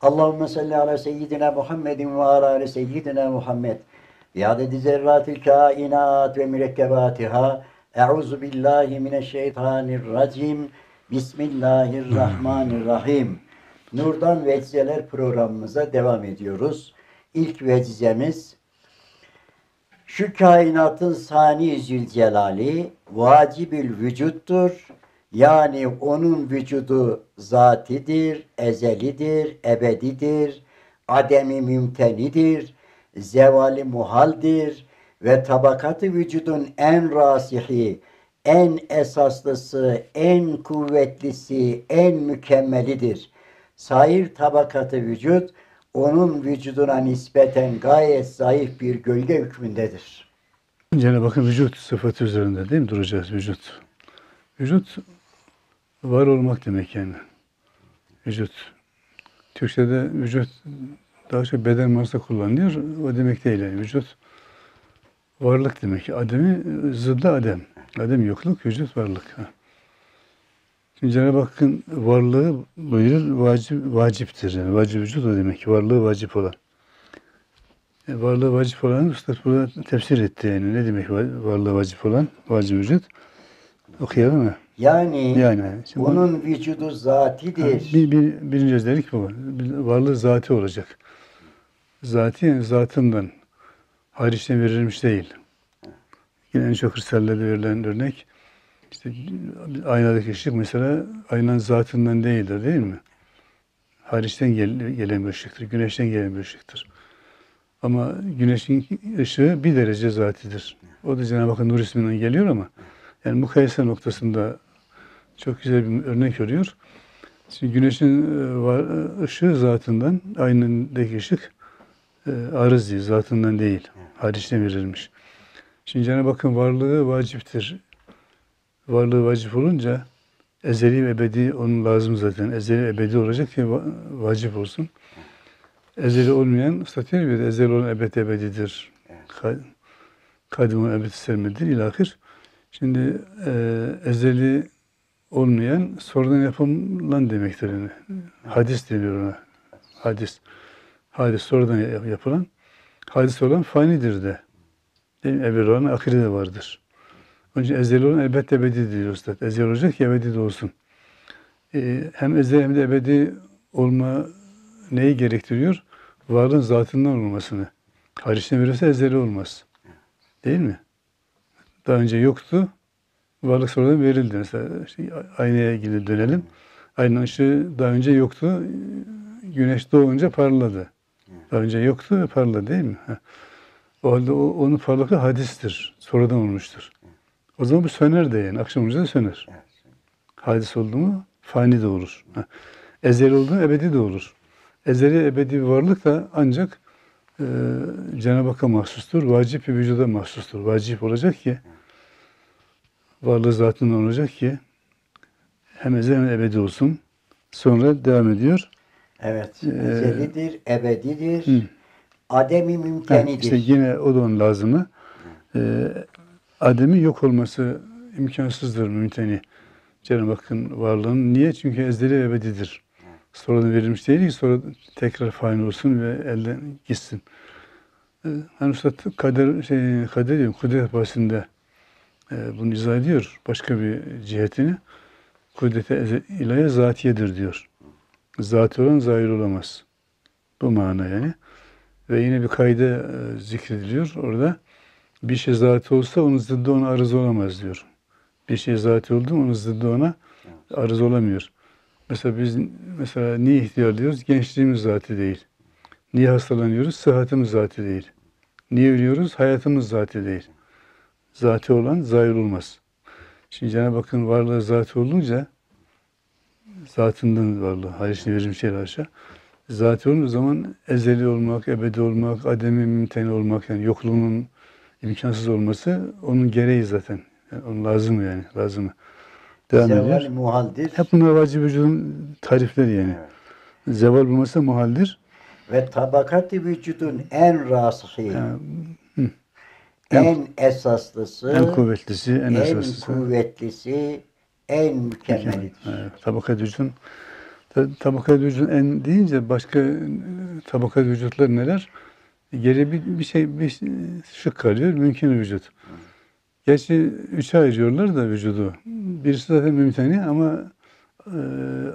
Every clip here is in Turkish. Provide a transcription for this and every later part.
Allahümme salli ala seyyidina Muhammedin ve ala ali seyyidina Muhammed. Bi adedi zerratil kainat ve mürekkebatiha. Euzu billahi mineşşeytanirracim. Bismillahirrahmanirrahim. Nurdan Vecizeler programımıza devam ediyoruz. İlk vecizemiz şu kainatın sani zülcelali vacibül vücuttur. Yani onun vücudu zatidir, ezelidir, ebedidir, ademi mümtenidir, zevali muhaldir ve tabakatı vücudun en rasihi, en esaslısı, en kuvvetlisi, en mükemmelidir. Sair tabakatı vücut onun vücuduna nispeten gayet zayıf bir gölge hükmündedir. Cenab-ı Hakk'ın vücut sıfatı üzerinde değil mi duracağız vücut? Vücut var olmak demek yani. Vücut. Türkçe'de vücut daha çok beden manasında kullanılıyor. O demek değil yani. Vücut varlık demek. Ademi zıddı adem. Adem yokluk, vücut varlık. Ha. Şimdi Cenab-ı Hakk'ın varlığı buyurur vacip, vaciptir. Yani vacip vücut o demek. Varlığı vacip olan. Yani varlığı vacip olan Üstad burada tefsir etti yani. Ne demek varlığı vacip olan? Vacip vücut. Okuyalım mı? Yani, Yani. Şimdi bu- onun vücudu zatidir. bir, bir, birinci özellik bu. Varlığı zati olacak. Zati yani zatından. Hariçten verilmiş değil. Yine en çok Risale'de verilen örnek işte aynadaki ışık mesela aynanın zatından değildir değil mi? Hariçten gel, gelen bir ışıktır. Güneşten gelen bir ışıktır. Ama güneşin ışığı bir derece zatidir. O da Cenab-ı Hakk'ın nur isminden geliyor ama yani mukayese noktasında çok güzel bir örnek veriyor. Şimdi güneşin e, e, ışığı zatından, aynındaki ışık e, arızi, zatından değil. Hariçten verilmiş. Şimdi Cenab-ı Hakk'ın varlığı vaciptir. Varlığı vacip olunca ezeli ve ebedi onun lazım zaten. Ezeli ebedi olacak ki va- vacip olsun. Ezeli olmayan statüel bir ezeli olan ebed ebedidir. Ka- Kadimun ebed sermedir ilahir. Şimdi e, ezeli olmayan sonradan yapılan demektir yani. Hadis deniyor ona. Hadis. Hadis sonradan yap- yapılan. Hadis olan fanidir de. Değil mi? Evvel olan ahiri de vardır. Onun için ezeli olan elbette ebedi diyor Üstad. Ezeli olacak ki ebedi de olsun. Ee, hem ezeli hem de ebedi olma neyi gerektiriyor? Varlığın zatından olmasını. Hariçten verirse ezeli olmaz. Değil mi? Daha önce yoktu. Varlık sonradan verildi. Mesela işte aynaya ilgili dönelim. Aynanın ışığı daha önce yoktu. Güneş doğunca parladı. Daha önce yoktu ve parladı değil mi? O halde o, onun parlaklığı hadistir. Sonradan olmuştur. O zaman bu söner de yani. Akşam olunca da söner. Hadis oldu mu fani de olur. Ezeli oldu mu ebedi de olur. Ezeli ebedi bir varlık da ancak e, Cenab-ı Hakk'a mahsustur. Vacip bir vücuda mahsustur. Vacip olacak ki varlığı zatından olacak ki hem ezeli hem ebedi olsun. Sonra devam ediyor. Evet. Ee, Ezelidir, ebedidir. Hı. Ademi Ha, mümtenidir. işte yine o da onun lazımı. Ee, Adem'in yok olması imkansızdır, mümteni. Cenab-ı Hakk'ın varlığının. Niye? Çünkü ezeli ve ebedidir. Sonradan verilmiş değil ki sonra tekrar fani olsun ve elden gitsin. Ee, hani Üstad kader, şey, kader diyorum, kudret bahsinde bunu izah ediyor. Başka bir cihetini. Kudrete eze- ilahe zatiyedir diyor. Zati olan zahir olamaz. Bu mana yani. Ve yine bir kayda e, zikrediliyor orada. Bir şey zati olsa onun zıddı ona arız olamaz diyor. Bir şey zati oldu mu onun zıddı ona arız olamıyor. Mesela biz mesela niye ihtiyarlıyoruz? Gençliğimiz zati değil. Niye hastalanıyoruz? Sıhhatimiz zati değil. Niye ölüyoruz? Hayatımız zati değil. Zati olan zahir olmaz. Şimdi Cenab-ı Hakk'ın varlığı zati olunca zatından varlığı, hariçli verim şey haşa. Zati olduğu zaman ezeli olmak, ebedi olmak, ademi mümteni olmak yani yokluğunun imkansız olması onun gereği zaten. Yani onun lazımı yani, lazımı. Devam Zeval ediyor. muhaldir. Hep bunlar vacip vücudun tarifleri yani. Zeval bulması muhaldir. Ve tabakati vücudun en rasihi, Yani en esaslısı, en kuvvetlisi, en en esaslısı. kuvvetlisi, en mükemmelidir. Evet, tabakat vücudun Ta- Tabaka vücut en deyince başka e, tabaka vücutlar neler? Geri bir, bir şey bir şık kalıyor. Mümkün vücut. Gerçi üçe ayırıyorlar da vücudu. Birisi zaten mümteni ama e,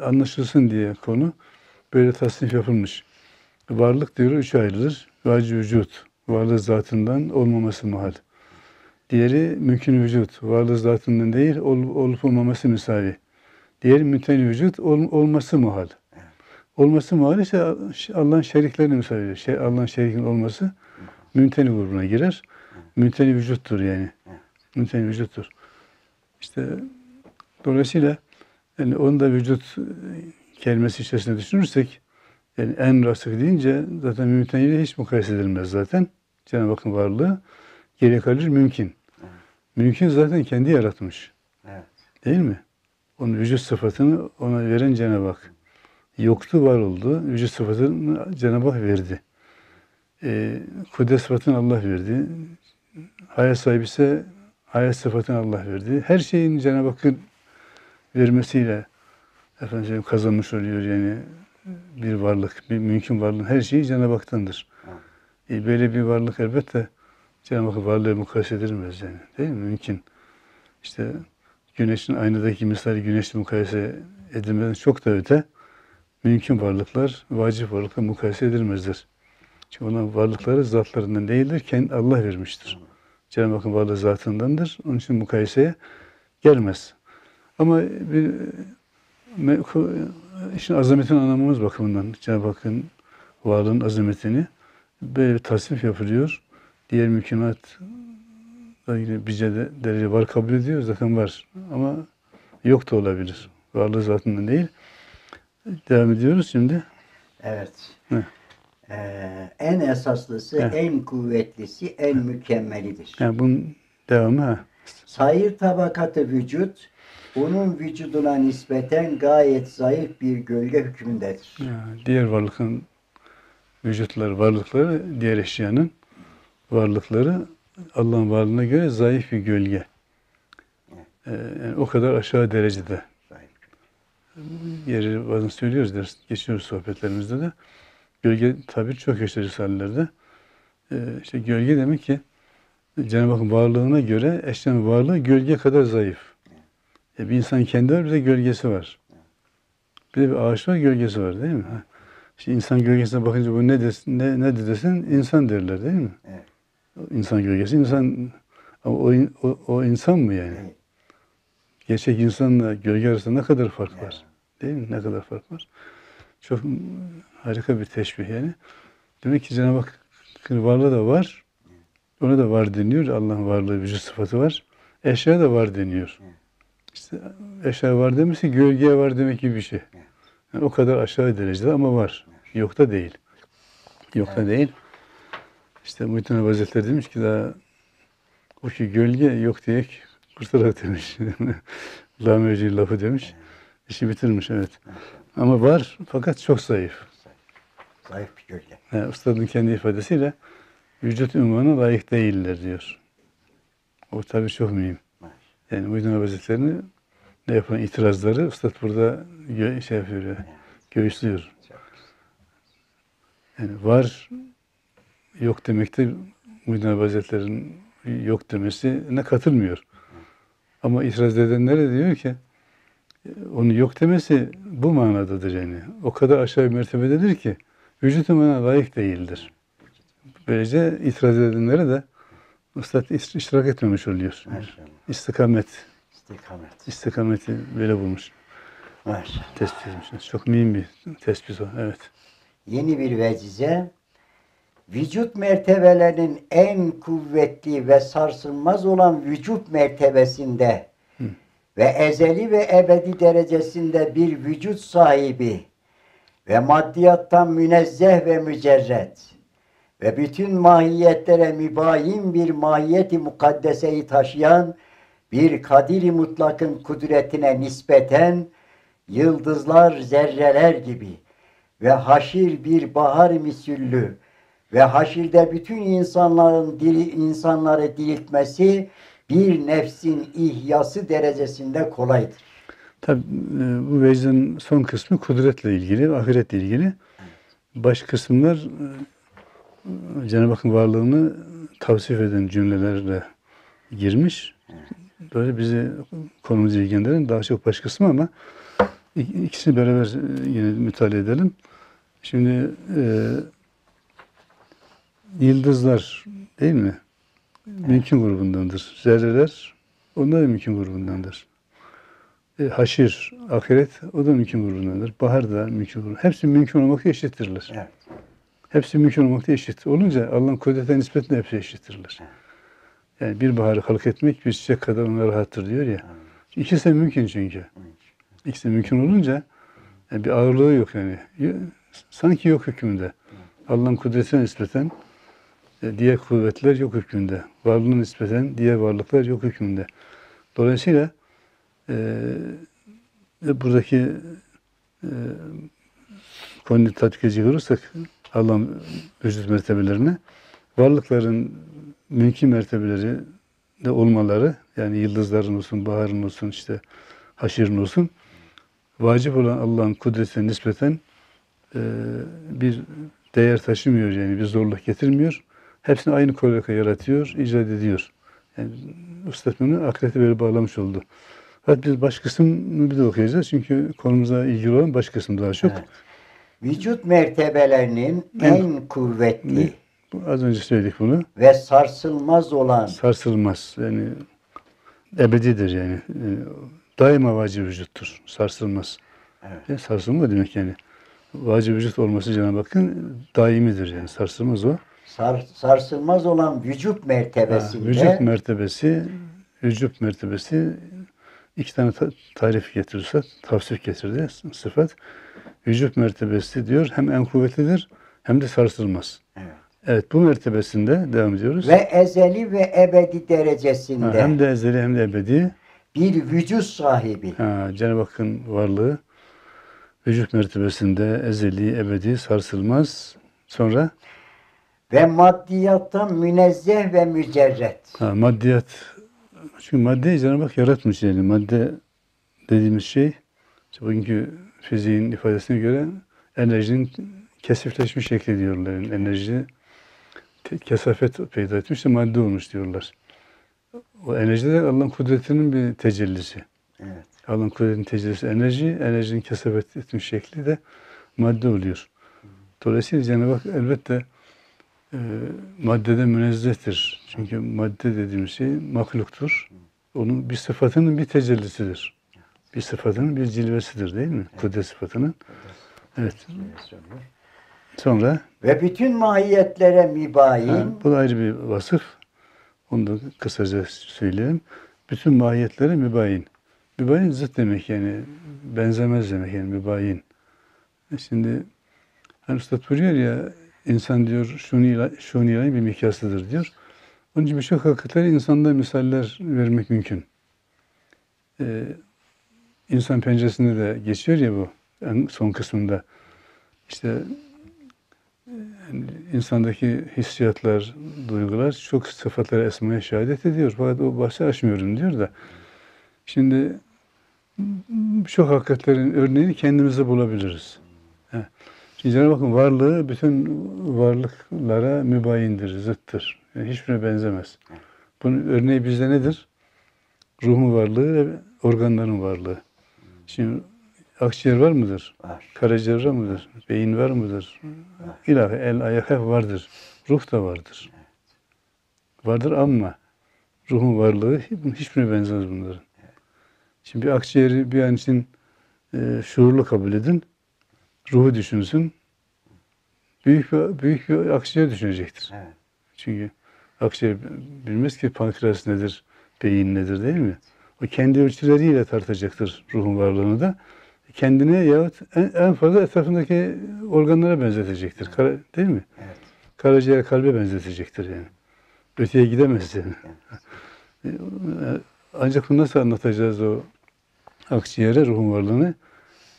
anlaşılsın diye konu böyle tasnif yapılmış. Varlık diyor üçe ayrılır. Vacı vücut, varlığı zatından olmaması muhal. Diğeri mümkün vücut, varlığı zatından değil, ol- olup olmaması müsavi. Diğeri mümteni vücut, ol- olması muhal. Olması muhal ise Allah'ın şeriklerini müsavi. Şey, Allah'ın şerikinin olması mümteni grubuna girer. Mümteni vücuttur yani. Mümteni vücuttur. İşte dolayısıyla yani onu da vücut kelimesi içerisinde düşünürsek yani en rasık deyince zaten mümteniyle hiç mukayese edilmez zaten. Cenab-ı Hakk'ın varlığı geriye kalır mümkün. Mümkün zaten kendi yaratmış. Evet. Değil mi? Onun vücut sıfatını ona veren Cenab-ı Hak. Yoktu var oldu. Vücut sıfatını Cenab-ı Hak verdi. Ee, kudret sıfatını Allah verdi. Hayat sahibi ise hayat sıfatını Allah verdi. Her şeyin Cenab-ı Hakk'ın vermesiyle efendim kazanmış oluyor yani bir varlık, bir mümkün varlığın her şeyi Cenab-ı Hak'tandır. E, böyle bir varlık elbette Cenab-ı Hak varlığı mukayese edilmez yani. Değil mi? Mümkün. İşte güneşin aynadaki misali güneşle mukayese edilmeden çok da öte mümkün varlıklar, vacip varlıkla mukayese edilmezler. Çünkü onun varlıkları zatlarından değildir, kendi Allah vermiştir. Cenab-ı Hakk'ın varlığı zatındandır. Onun için mukayeseye gelmez. Ama bir işin azametini anlamamız bakımından Cenab-ı Hakk'ın varlığın azametini böyle bir tasnif yapılıyor. Diğer mümkünat yine bize de derece var kabul ediyor. Zaten var. Ama yok da olabilir. Varlığı zatından değil. Devam ediyoruz şimdi. Evet. Heh. Ee, en esaslısı, Heh. en kuvvetlisi, en mükemmelidir. Yani bunun devamı ha. Sayır tabakatı vücut, onun vücuduna nispeten gayet zayıf bir gölge hükmündedir. Ya, diğer varlıkın vücutları, varlıkları, diğer eşyanın varlıkları Allah'ın varlığına göre zayıf bir gölge. Ee, yani o kadar aşağı derecede. Yeri bazen söylüyoruz, ders, geçiyoruz sohbetlerimizde de. Gölge tabir çok yaşlı risalelerde. Ee, işte gölge demek ki Cenab-ı Hakk'ın varlığına göre eşyanın varlığı gölge kadar zayıf. E, bir insan kendi var, bir de gölgesi var. Bir de bir ağaç var, gölgesi var değil mi? Ha. Şimdi insan gölgesine bakınca bu ne desin, ne, ne desin? İnsan derler değil mi? Evet. İnsan gölgesi, insan ama o, o, o insan mı yani? Evet. Gerçek insanla gölge arasında ne kadar fark var? Evet. Değil mi? Ne kadar fark var? Çok harika bir teşbih yani. Demek ki Cenab-ı Hakk'ın varlığı da var. Ona da var deniyor. Allah'ın varlığı, vücut sıfatı var. Eşya da var deniyor. İşte eşya var demesi gölgeye var demek gibi bir şey. Yani o kadar aşağı derecede ama var. Yok da değil. Yok da değil. İşte Muhittin Abi Hazretleri demiş ki daha o ki gölge yok diye kurtarak demiş. La mevci lafı demiş. İşi bitirmiş evet. Ama var fakat çok zayıf. Zayıf bir gölge. Yani ustadın kendi ifadesiyle vücut ünvanı layık değiller diyor. O tabii çok mühim. Yani Muhyiddin Abi Hazretleri'ni ne yapan itirazları Üstad burada gö- şey yapıyor, ya, göğüslüyor. Yani var yok demekte Muhyiddin Abi Hazretleri'nin yok demesine katılmıyor. Ama itiraz edenler de diyor ki onu yok demesi bu manadadır yani. O kadar aşağı bir mertebededir ki vücut ünvanına layık değildir. Böylece itiraz edenlere de Üstad iş- iştirak etmemiş oluyor. Maşallah. İstikamet, İstikamet. istikameti böyle bulmuş, Maşallah. tespit etmiş. Çok mühim bir tespit o, evet. Yeni bir vecize. Vücut mertebelerinin en kuvvetli ve sarsılmaz olan vücut mertebesinde ve ezeli ve ebedi derecesinde bir vücut sahibi ve maddiyattan münezzeh ve mücerret ve bütün mahiyetlere mübayin bir mahiyeti mukaddeseyi taşıyan bir kadiri mutlakın kudretine nispeten yıldızlar zerreler gibi ve haşir bir bahar misüllü ve haşirde bütün insanların diri, insanları diriltmesi bir nefsin ihyası derecesinde kolaydır. Tabi bu vecdin son kısmı kudretle ilgili, ahiretle ilgili. Baş kısımlar e, Cenab-ı Hakk'ın varlığını tavsif eden cümlelerle girmiş. Böyle bizi konumuzu ilgilendiren daha çok baş kısmı ama ik- ikisini beraber e, yine mütalaa edelim. Şimdi e, yıldızlar değil mi? Mümkün grubundandır. Zerreler onlar da mümkün grubundandır. E, haşir, ahiret o da mümkün grubundandır. Bahar da mümkün grubundandır. Hepsi mümkün olmakta eşittirler. Evet. Hepsi mümkün olmakta eşit. Olunca Allah'ın kudretine nispetle hepsi eşittirler. Yani bir baharı halk etmek bir çiçek kadar ona rahattır diyor ya. İkisi de mümkün çünkü. İkisi mümkün olunca yani bir ağırlığı yok yani. Sanki yok hükmünde. Allah'ın kudretine nispeten e, diğer kuvvetler yok hükmünde. Varlığına nispeten diğer varlıklar yok hükmünde. Dolayısıyla e, buradaki e, konuyu tatbik edecek olursak Allah'ın vücut mertebelerine varlıkların mümkün mertebeleri de olmaları yani yıldızların olsun, baharın olsun, işte haşirin olsun vacip olan Allah'ın kudretine nispeten e, bir değer taşımıyor yani bir zorluk getirmiyor. Hepsini aynı kolaylıkla yaratıyor, icat ediyor. Yani Üstad bunu akirete böyle bağlamış oldu. Fakat biz baş kısmını bir de okuyacağız. Çünkü konumuza ilgili olan baş kısım daha çok. Evet. Vücut mertebelerinin En- en kuvvetli Az önce söyledik bunu. ve sarsılmaz olan Sarsılmaz. Yani ebedidir yani. E, Daima vacip vücuttur. Sarsılmaz. Evet. E, sarsılma demek yani. Vacip vücut olması Cenab-ı Hakk'ın daimidir yani. Sarsılmaz o. sar- sarsılmaz olan vücut Ha, mertebesinde vücut mertebesi, vücut mertebesi iki tane ta- tarif getirirse, tavsif getirdi sıfat. Vücut mertebesi diyor hem en kuvvetlidir hem de sarsılmaz. Evet. Evet bu mertebesinde devam ediyoruz. ve ezeli ve ebedi Ha, derecesinde hem de ezeli hem de ebedi. bir vücut sahibi. Ha, Cenab-ı Hakk'ın varlığı vücut mertebesinde ezeli, ebedi, sarsılmaz. Sonra ve maddiyattan münezzeh ve mücerret. ha, maddiyat. Çünkü maddeyi Cenab-ı Hak yaratmış yani. Madde dediğimiz şey işte bugünkü fiziğin ifadesine göre enerjinin kesifleşmiş şekli diyorlar. Yani enerji kesafet peyda etmiş de madde olmuş diyorlar. O enerji de Allah'ın kudretinin bir tecellisi. Evet. Allah'ın kudretinin tecellisi enerji, enerjinin kesafet etmiş şekli de madde oluyor. Dolayısıyla Cenab-ı Hak elbette e, maddeden münezzehtir. Çünkü madde dediğimiz şey mahluktur. Onun bir sıfatının bir tecellisidir. Bir sıfatının bir cilvesidir değil mi? Kudret sıfatının. Evet. Sonra Ve bütün mahiyetlere mübayin ha, bu da ayrı bir vasıf. Onu da kısaca söyleyeyim. Bütün mahiyetlere mübayin. Mübayin zıt demek yani. Benzemez demek yani mübayin. E Şimdi hani Üstad buyuruyor ya insan diyor şunu şunu bir mikyasıdır diyor. Onun için birçok hakikatleri insanda misaller vermek mümkün. Ee, insan penceresinde de geçiyor ya bu en son kısmında. İşte yani insandaki hissiyatlar, duygular çok sıfatlara esmaya şehadet ediyor. Fakat o bahsi açmıyorum diyor da. Şimdi birçok hakikatlerin örneğini kendimizde bulabiliriz. Şimdi Cenab-ı Hakk'ın varlığı bütün varlıklara mübayindir, zıttır. Yani hiçbirine benzemez. Bunun örneği bizde nedir? Ruhun varlığı ve organların varlığı. Şimdi akciğer var mıdır? var. Karaciğer var mıdır? Beyin var mıdır? İlahi el ayak hep vardır. Ruh da vardır. Vardır ama ruhun varlığı hiçbirine benzemez bunların. Şimdi bir akciğeri bir an için e, şuurlu kabul edin. Ruhu düşünsün. Büyük bir, büyük bir akciğer düşünecektir. Evet. Çünkü akciğer bilmez ki pankreas nedir, beyin nedir değil mi? O kendi ölçüleriyle tartacaktır ruhun varlığını da. Kendine yahut en, en fazla etrafındaki organlara benzetecektir. Kara, değil mi? Evet. Karaciğer kalbe benzetecektir yani. Öteye gidemez yani. Ancak bunu nasıl anlatacağız o akciğere ruhun varlığını?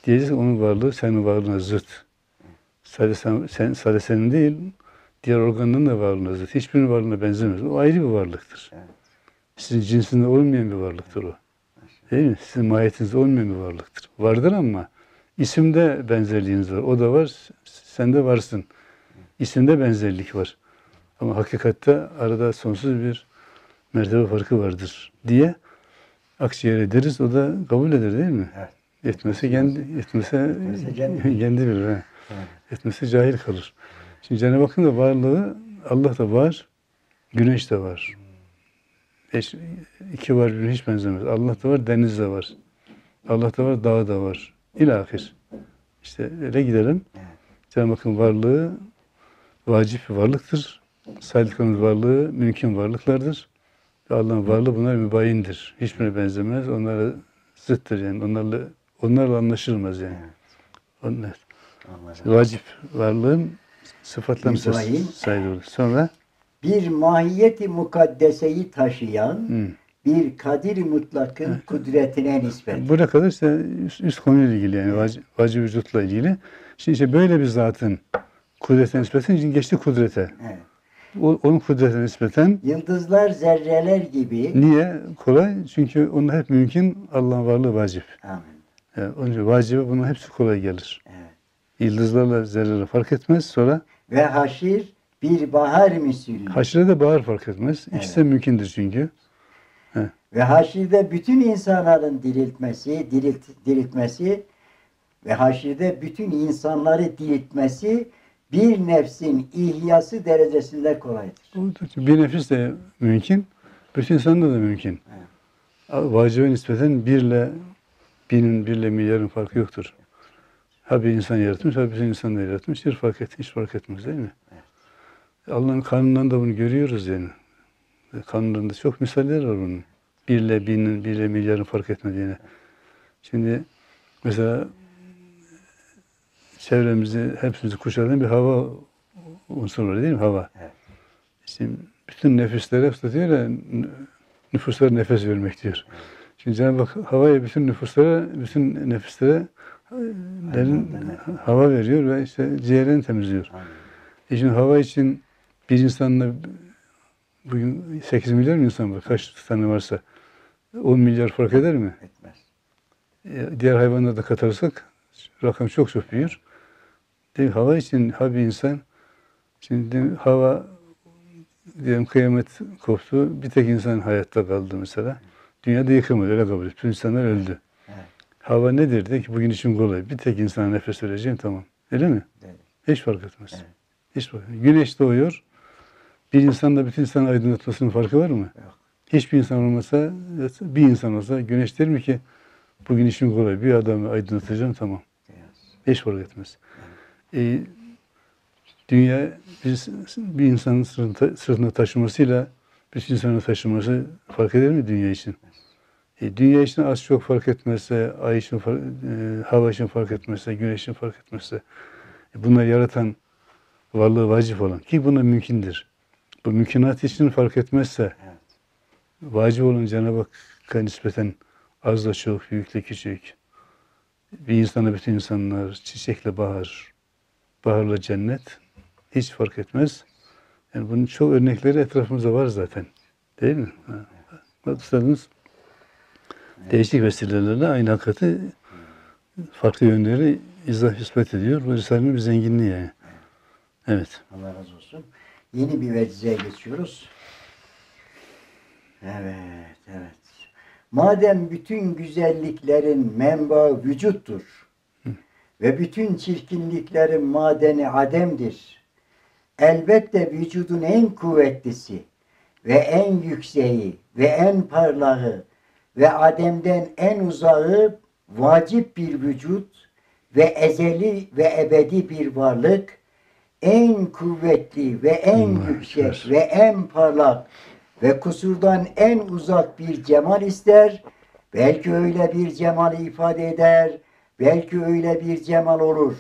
Diyeceğiz ki onun varlığı senin varlığına zıt. Sadece, sen, sen, sadece senin değil, diğer organların da varlığına zıt. Hiçbirinin varlığına benzemez. O ayrı bir varlıktır. Evet. Sizin cinsinde olmayan bir varlıktır o. Değil mi? Sizin mahiyetiniz olmayan bir varlıktır. Vardır ama isimde benzerliğiniz var. O da var, sen de varsın. İsimde benzerlik var. Ama hakikatte arada sonsuz bir mertebe farkı vardır diye akciğer ederiz. O da kabul eder değil mi? Evet. Etmesi kendi, etmese Etmese kendi. kendi bilir. Evet. Etmesi cahil kalır. Şimdi Cenab-ı Hakk'ın da varlığı Allah da var, güneş de var. Eş, iki var birbirine hiç benzemez. Allah da var, deniz de var. Allah da var, dağ da var. İlahir. İşte öyle gidelim. Cenab-ı Hakk'ın varlığı vacip bir varlıktır. Saydıklarımız varlığı mümkün varlıklardır. Ve Allah'ın varlığı bunlar mübayindir. Hiçbirine benzemez. Onlara zıttır yani. Onlarla, onlarla anlaşılmaz yani. Onlar. Vacip varlığın saydı olur. Sonra Bir mahiyeti mukaddeseyi taşıyan hı. bir kadir mutlakın kudretine nispet. buraya kadar işte üst, üst konuyla ilgili yani vacip, vacip vücutla ilgili. Şimdi işte böyle bir zatın kudretine nispeten şimdi geçti kudrete. Evet. O, onun kudretine nispeten Yıldızlar zerreler gibi. niye? Kolay. Çünkü onlar hep mümkün. Allah'ın varlığı vacip. Amin. Yani onun için vacibe bunun hepsi kolay gelir. Evet. Yıldızlarla zerreler fark etmez. Sonra Ve haşir bir bahar misüllü. haşire de bahar fark etmez. İkisi de mümkündür çünkü. Ve haşirde bütün insanların diriltmesi, dirilt, diriltmesi ve haşirde bütün insanları diriltmesi bir nefsin ihyası derecesinde kolaydır. Da- Bir nefis de mümkün. Bütün insanda da mümkün. Vacibe nispeten birle binin, birle milyarın farkı yoktur. Ha bir insan yaratmış, ha bütün insan da yaratmış. Hiç fark, et, hiç fark etmez değil mi? Allah'ın kanunundan da bunu görüyoruz yani. Kanunlarında çok misaller var bunun. Birle binin, birle milyarın fark etmediğine. Şimdi mesela çevremizi, hepimizi kuşatan bir hava unsuru var değil mi? Hava. Evet. Şimdi bütün nefisleri hep diyor ya, nüfuslara nefes vermek diyor. Şimdi Cenab-ı Hak havaya bütün nüfuslara, bütün nefislere e, derin hava veriyor ve işte ciğerini temizliyor. Amin. E şimdi hava için bir insanla bugün 8 milyar mı insan var? Kaç tane varsa 10 milyar fark eder mi? Etmez. E, Diğer hayvanları da katarsak rakam çok çok büyür. Değil, hava için ha bir insan şimdi hava diyelim kıyamet koptu. Bir tek insan hayatta kaldı mesela. Dünyada yıkılmadı öyle kabul et. Bütün insanlar öldü. Evet. Hava nedir? De ki bugün için kolay. Bir tek insana nefes vereceğim tamam. Öyle mi? Evet. Hiç fark etmez. Evet. Hiç fark etmez. Güneş doğuyor. Bir insanda bütün insanı aydınlatmasının farkı var mı? Yok. Hiçbir insan olmasa, bir insan olsa güneş der mi ki bugün işim kolay. Bir adamı aydınlatacağım tamam. Hiç fark etmez. E, dünya biz, bir insanın sırtında, sırtında taşımasıyla bütün insanın taşıması fark eder mi dünya için? E, dünya için az çok fark etmezse, ay için, fark, e, hava için fark etmezse, güneş için fark etmezse, e, bunları yaratan varlığı vacip olan ki buna mümkündür. Bu mümkünat için fark etmezse, Evet. vacip olan Cenab-ı Hakk'a nispeten az da çok, büyükle küçük, bir insana bütün insanlar, çiçekle bahar, baharla cennet hiç fark etmez. Yani bunun çok örnekleri etrafımızda var zaten. Değil mi? Ha. Bak Üstadımız değişik vesilelerle aynı hakikati farklı yönleri izah ispat ediyor. Bu Risale'nin bir zenginliği yani. Evet. Allah razı olsun. Yeni bir vecizeye geçiyoruz. Evet, evet. Madem bütün güzelliklerin menbaı vücuttur ve bütün çirkinliklerin madeni ademdir. Elbette vücudun en kuvvetlisi ve en yükseği ve en parlağı ve ademden en uzağı vacip bir vücut ve ezeli ve ebedi bir varlık en kuvvetli ve en Allah yüksek ve en parlak ve kusurdan en uzak bir cemal ister. Belki öyle bir cemali ifade eder, belki öyle bir cemal olur.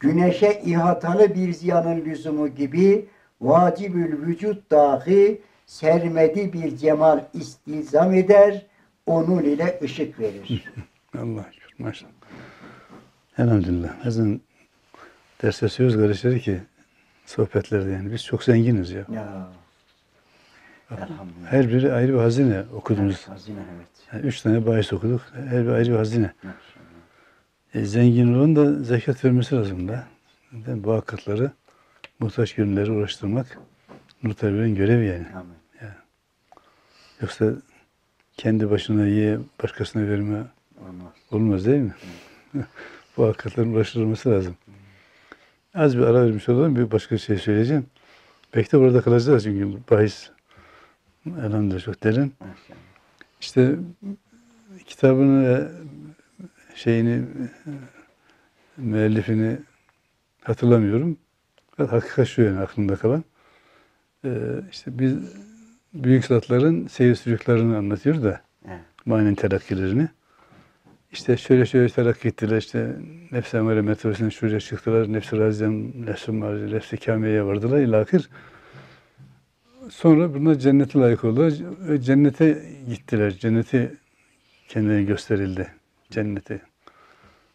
Güneşe ihatalı bir ziyanın lüzumu gibi vacibül vücut dahi sermedi bir cemal istilzam eder, onun ile ışık verir. Allah. Maşallah. Elhamdülillah. Bazen derste söz karışır ki sohbetlerde yani biz çok zenginiz ya. ya. Elhamdülillah. Her biri ayrı bir hazine okudunuz. Evet, hazine evet. Yani üç tane bahis okuduk. Her biri ayrı bir hazine. E, zengin olan da zekat vermesi lazım da. Yani bu hakikatları, muhtaç gönülleri uğraştırmak Talib'in görevi yani. Amin. Yoksa kendi başına ye, başkasına verme Olmaz. olmaz değil mi? bu hakikatlerin uğraştırılması lazım. Az bir ara vermiş olalım, bir başka şey söyleyeceğim. Belki de burada kalacağız çünkü bahis elhamdülillah çok derin. İşte kitabını ve şeyini müellifini hatırlamıyorum. Hakikat şu yani aklımda kalan. Ee, işte biz büyük zatların seyir sülüklerini anlatıyor da Evet. manen terakkilerini. İşte şöyle şöyle terakki ettiler işte nefs-i emare metrobüsünden şuraya çıktılar. Nefs-i raziyem, nefs-i marzi, nefs-i kamiyeye vardılar. İlahir. Sonra bunlar cennete layık oldular. Ve Cennete gittiler. Cenneti kendilerine gösterildi. Cennete.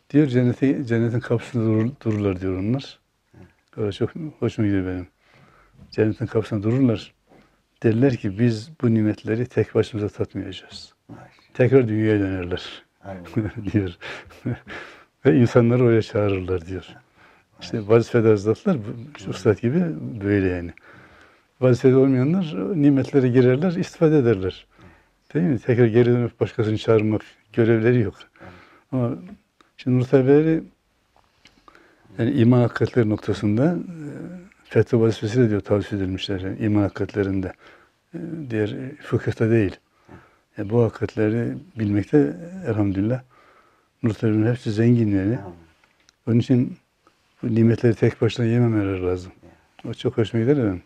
Diyor cennete, cennetin kapısında durur, dururlar diyor onlar. Öyle çok hoşuma gidiyor benim. Cennetin kapısında dururlar. Derler ki biz bu nimetleri tek başımıza tatmayacağız. Tekrar dünyaya dönerler. diyor. Ve insanları oraya çağırırlar diyor. İşte vazifede hazretler, bu- ustad gibi böyle yani. Vazifede olmayanlar nimetlere girerler, istifade ederler. Değil mi? Tekrar geri dönüp başkasını çağırmak görevleri yok. Ama şimdi Nur Tabileri yani iman hakikatleri noktasında e, fetva vazifesiyle diyor tavsiye edilmişler yani iman hakikatlerinde. E, Diğer fıkıhta değil. Yani bu hakikatleri bilmekte elhamdülillah Tabi'nin hepsi zengin yani. Amin. Onun için bu nimetleri tek başına yememeleri lazım. O çok hoşuma gider benim.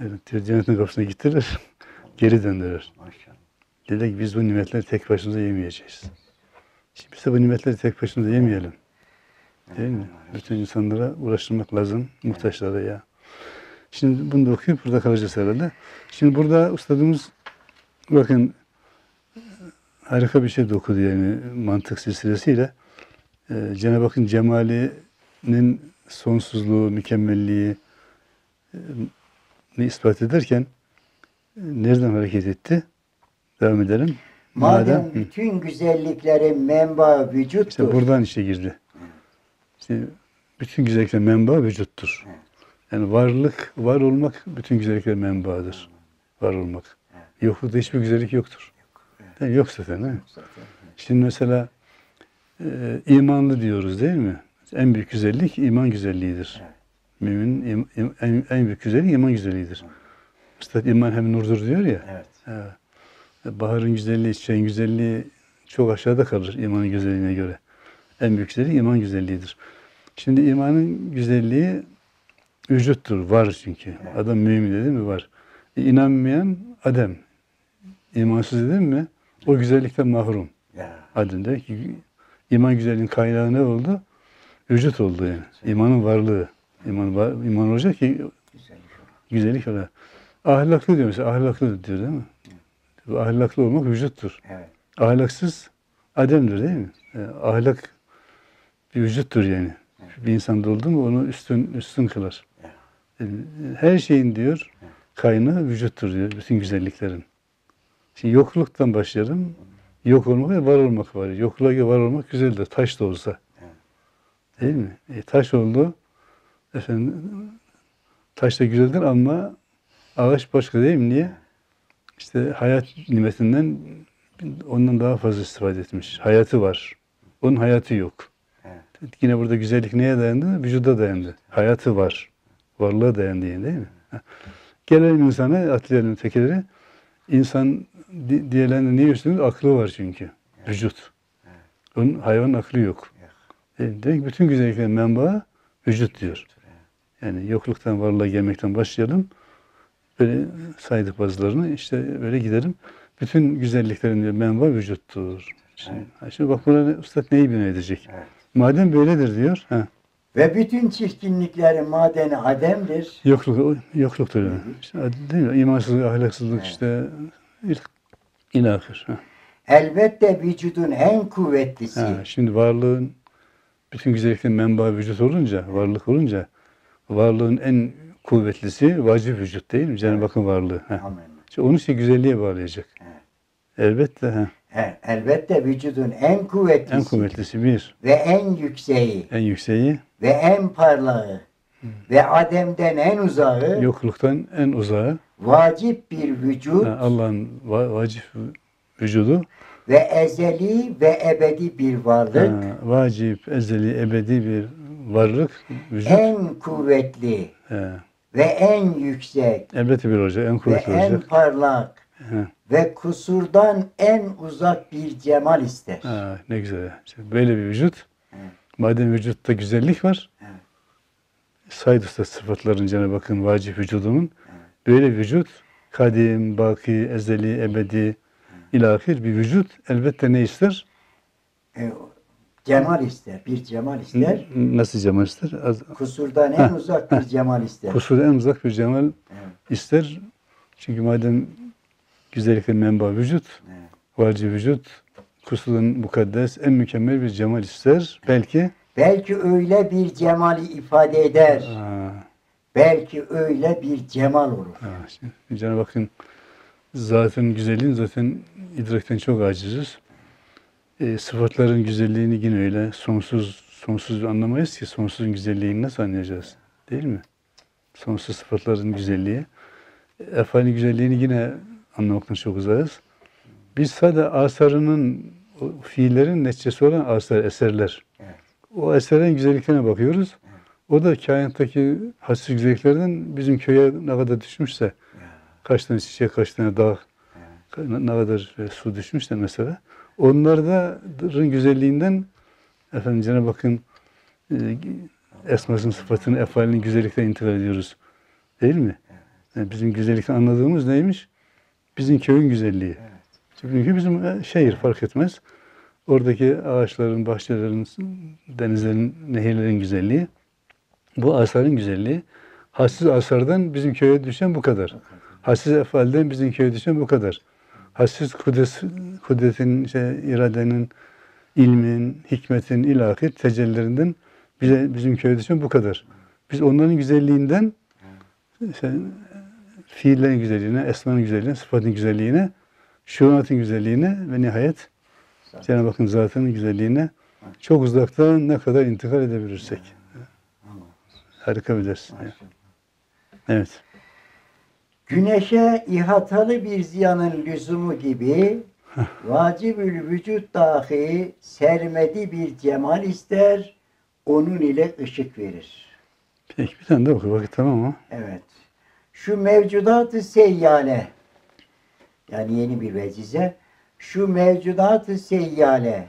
Evet, cennetin kapısına gittiler, geri döndüler. Maşallah. Dedi ki biz bu nimetleri tek başımıza yemeyeceğiz. Şimdi biz de bu nimetleri tek başımıza yemeyelim. Değil mi? Bütün insanlara uğraştırmak lazım, muhtaçlara ya. Şimdi bunu da okuyup burada kalacağız herhalde. Şimdi burada ustadımız bakın harika bir şey de okudu yani mantık silsilesiyle. Ee, Cenab-ı Hakk'ın cemalinin sonsuzluğu, mükemmelliği e, ni ispat ederken e, nereden hareket etti? Devam edelim. Madem Hı. bütün güzelliklerin menbaı vücuttur. İşte buradan işe girdi. İşte bütün güzellikler menba vücuttur. Yani varlık, var olmak bütün güzellikler menbaıdır. Var olmak. Evet. Yoklukta hiçbir güzellik yoktur. Yani yok zaten. He? Zaten. Şimdi mesela e, imanlı diyoruz değil mi? En büyük güzellik iman güzelliğidir. Evet. Mümin im- im- en, en büyük güzellik iman güzelliğidir. Üstad iman hem nurdur diyor ya. Evet. Evet. Baharın güzelliği, çiçeğin güzelliği çok aşağıda kalır imanın güzelliğine göre. En büyük güzellik iman güzelliğidir. Şimdi imanın güzelliği vücuttur, var çünkü. Evet. Adam mümin dedi mi var. E, inanmayan adem. İmansız dedim mi o güzellikten mahrum. Ya. Ki iman güzelliğinin kaynağı ne oldu? Vücut oldu yani. İmanın varlığı. İman, var, iman olacak ki Güzellik güzellik ola. Ahlaklı diyor mesela. Ahlaklı diyor değil mi? Ahlaklı olmak vücuttur. Evet. Ahlaksız ademdir değil mi? E, ahlak bir vücuttur yani. Bir insanda oldu mu onu üstün üstün kılar. Evet. E, her şeyin diyor kaynağı vücuttur diyor. Bütün güzelliklerin. Şimdi yokluktan başlayalım. Yok olmak ve var olmak var. Yokluğa var olmak güzeldir. Taş da olsa. Değil mi? E, taş oldu. Efendim taş da güzeldir ama ağaç başka değil mi? Niye? İşte hayat nimetinden ondan daha fazla istifade etmiş. Hayatı var. Onun hayatı yok. Evet. Yine burada güzellik neye dayandı? Vücuda dayandı. Hayatı var. Varlığa dayandı yani değil mi? Gelelim insana, atlayalım tekeleri. İnsan di- diğerlerinde niye üstünde? Aklı var çünkü. Vücut. Onun hayvanın aklı yok. E, demek bütün güzelliklerin menbaı vücut diyor. Yani yokluktan varlığa gelmekten başlayalım. Böyle saydık bazılarını işte böyle gidelim. Bütün güzelliklerin diyor, menba vücuttur. Şimdi, şimdi bak burada Üstad neyi bina edecek? Madem böyledir diyor. Ha, Ve bütün çirkinliklerin madeni ademdir. yokluk, yokluktur. Yani. İşte, değil mi? İmansızlık, ahlaksızlık Evet. işte ilk. Ha. Elbette vücudun en kuvvetlisi. Ha, şimdi varlığın bütün güzelliklerin menba vücut olunca, varlık olunca varlığın en kuvvetlisi vacip vücut değil mi? Cenab-ı Hakk'ın varlığı. Ha. Amin. İşte onun için güzelliğe bağlayacak. Elbette ha. He, elbette vücudun en kuvvetlisi en kuvvetlisi bir, ve en yükseği. En yükseği, ve en parlağı. Ve Adem'den en uzağı. Yokluktan en uzağı, vacip bir vücut. Allah'ın va- vacip vücudu, ve ezeli ve ebedi bir varlık. Ha, vacip, ezeli, ebedi bir varlık, vücut. en kuvvetli. He, ve en yüksek. Elbette bir olacak, en ve kuvvetli en olacak. parlak. He, ve kusurdan en uzak bir cemal ister. ha, ne güzel. İşte böyle bir vücut. Evet. Madem vücutta güzellik var, Evet. saydı usta sıfatların Cenab-ı Hakk'ın vacip vücudunun. Böyle vücut, kadim, baki, ezeli, ebedi, ilahir bir vücut elbette ne ister? E, cemal ister, bir cemal ister. Nasıl cemal ister? Az, Kusurdan en uzak bir cemal ister. kusur en uzak bir cemal Evet, ister. Çünkü madem güzelliklerin menba vücut, evet. vacip vücut, kusurun mukaddes, en mükemmel bir cemal ister. Belki Belki öyle bir cemali ifade eder. aa, Belki öyle bir cemal olur. aa, şimdi Cenab-ı Hakk'ın zatın güzelliğini zaten idrakten çok aciziz. E, sıfatların güzelliğini yine öyle sonsuz sonsuz anlamayız ki sonsuzun güzelliğini nasıl anlayacağız? Değil mi? Sonsuz sıfatların güzelliği. E, Efalin güzelliğini yine anlamaktan çok uzağız. Biz sadece asarının, o fiillerin neticesi olan asar, eserler. Evet. O eserlerin güzelliklerine bakıyoruz. O da kainattaki hassiz güzelliklerden bizim köye ne kadar düşmüşse, kaç tane çiçek, kaç tane dağ, ne ne kadar e, su düşmüşse mesela, onların güzelliğinden efendim Cenab-ı Hakk'ın e, esmasının sıfatını, efalinin güzellikten intikal ediyoruz. Değil mi? Yani bizim güzellikten anladığımız neymiş? Bizim köyün güzelliği. Çünkü bizim e, şehir fark etmez. Oradaki ağaçların, bahçelerin, denizlerin, nehirlerin güzelliği. Bu asarın güzelliği. Hassiz asardan bizim köye düşen bu kadar. Hassiz efalden bizim köye düşen bu kadar. Hassiz kudret, kudretin, şey, iradenin, ilmin, hikmetin, ilahir tecellilerinden bize, bizim köye düşen bu kadar. Biz onların güzelliğinden işte, fiillerin güzelliğine, esmanın güzelliğine, sıfatın güzelliğine, şuunatın güzelliğine ve nihayet Cenab-ı Hakk'ın zatının güzelliğine çok uzaktan ne kadar intikal edebilirsek. Harika bir ders. Evet. Güneşe ihatalı bir ziyanın lüzumu gibi vacibül vücut dahi sermedi bir cemal ister, onun ile ışık verir. Peki bir tane daha oku. Vakit tamam mı? Evet. Şu mevcudat-ı seyyale yani yeni bir vecize. Şu mevcudat-ı seyyale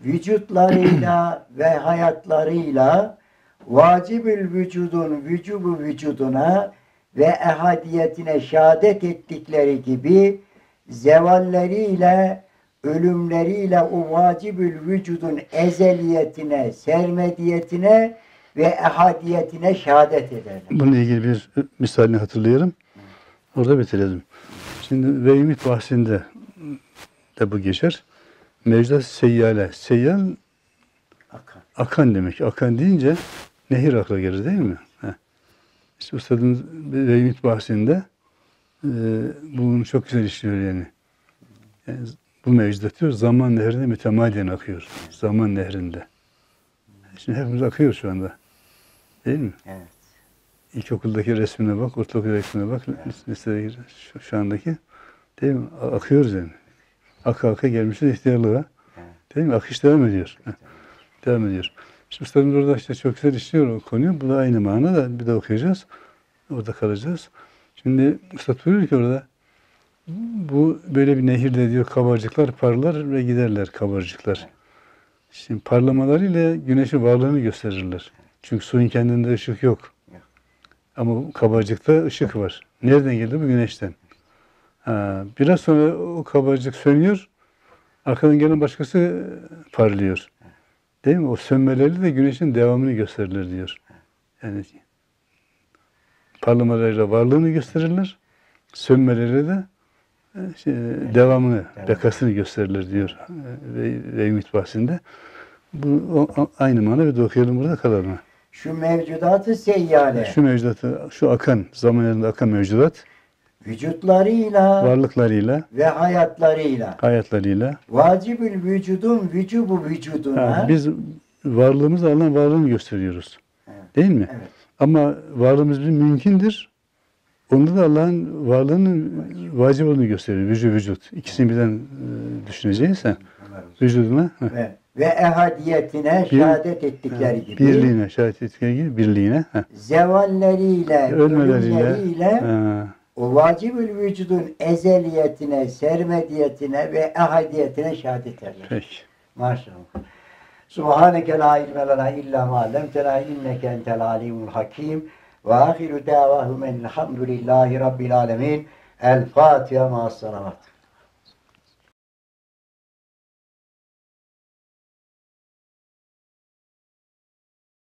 vücutlarıyla ve hayatlarıyla vacibül vücudun vücubu vücuduna ve ehadiyetine şehadet ettikleri gibi zevalleriyle ölümleriyle o vacibül vücudun ezeliyetine, sermediyetine ve ehadiyetine şehadet ederler. Bununla ilgili bir misalini hatırlayalım. Orada bitirelim. Şimdi ve ümit bahsinde de bu geçer. Mevcudat seyyale. Seyyal Akan. akan demek. Akan deyince nehir akla gelir değil mi? Heh. İşte ustadımız ve ümit bahsinde e, bunu çok güzel işliyor yani. yani bu mevcudat diyor zaman nehrinde mütemadiyen akıyor. Zaman nehrinde. Şimdi hepimiz akıyor şu anda. Değil mi? Evet. İlkokuldaki resmine bak, ortaokul resmine bak, lisedeki şu, şu andaki. Değil mi? Akıyoruz yani. Aka aka gelmişiz ihtiyarlığa. Değil mi? Akış devam ediyor. Heh. Devam ediyor. Şimdi ustadımız orada işte çok güzel işliyor o konuyu. Bu da aynı mana da bir de okuyacağız. Orada kalacağız. Şimdi ustad buyuruyor ki orada bu böyle bir nehirde diyor kabarcıklar parlar ve giderler kabarcıklar. Şimdi parlamalarıyla güneşin varlığını gösterirler. Çünkü suyun kendinde ışık yok. Ama bu kabarcıkta ışık var. Nereden geldi bu? Güneşten. Ha, biraz sonra o kabarcık sönüyor. Arkadan gelen başkası parlıyor. Değil mi? O sönmeleri de güneşin devamını gösterirler diyor. Yani parlamalarıyla varlığını gösterirler. Sönmeleri de e, şey, devamını, bekasını gösterirler diyor e, ve, ve ümit bahsinde. Bu o- aynı mana bir de okuyalım burada kalalım. Şu mevcudat-ı seyyale Şu mevcudatı, şu akan, zaman yerinde akan mevcudat vücutlarıyla varlıklarıyla, ve hayatlarıyla hayatlarıyla. vacibül vücudun vücubu vücuduna Ha, biz varlığımız Allah'ın varlığını gösteriyoruz. Evet. Değil mi? Evet. Ama varlığımız bir mümkündür. Onda da Allah'ın varlığının vacip olduğunu gösteriyor. Vücut vücut. İkisini birden e, vücuduna, ha, ve, ve ehadiyetine Bir- şehadet ettikleri gibi birliğine, şahit ettikleri gibi birliğine, ha, zevalleriyle, ölmeleriyle, ölümleriyle ha, o vacibül vücudun ezeliyetine, sermediyetine ve ehadiyetine şehadet ederler. peki. Maşallah. Subhaneke la ilme lena illa ma allamtena inneke entel alimul hakim. Ve ahiru davahum elhamdülillahi rabbil alemin. El Fatiha ma'as salavat.